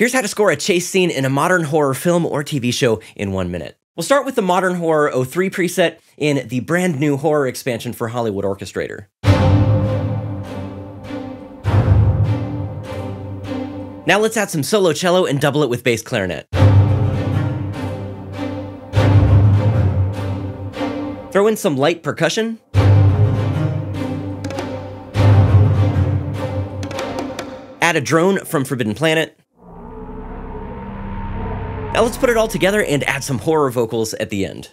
Here's how to score a chase scene in a modern horror film or TV show in one minute. We'll start with the Modern Horror 03 preset in the brand new horror expansion for Hollywood Orchestrator. Now let's add some solo cello and double it with bass clarinet. Throw in some light percussion. Add a drone from Forbidden Planet. Now let's put it all together and add some horror vocals at the end.